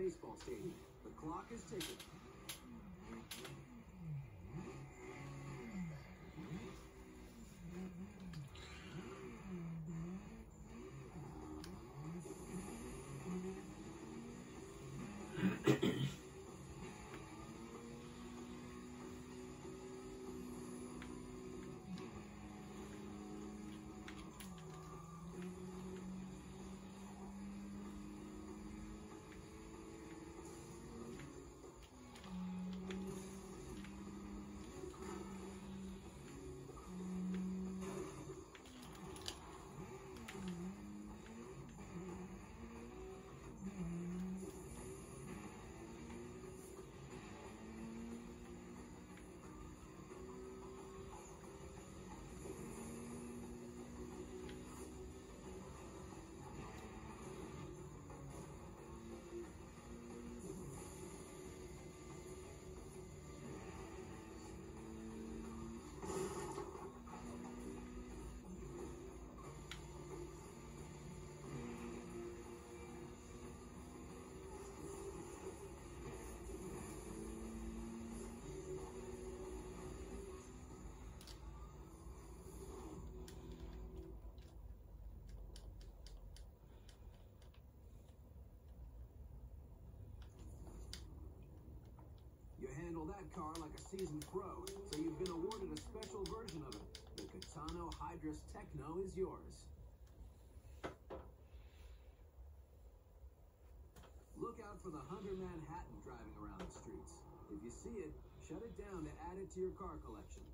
baseball stadium. The clock is ticking. Handle that car like a seasoned pro, so you've been awarded a special version of it. The Kitano Hydros Techno is yours. Look out for the Hunter Manhattan driving around the streets. If you see it, shut it down to add it to your car collection.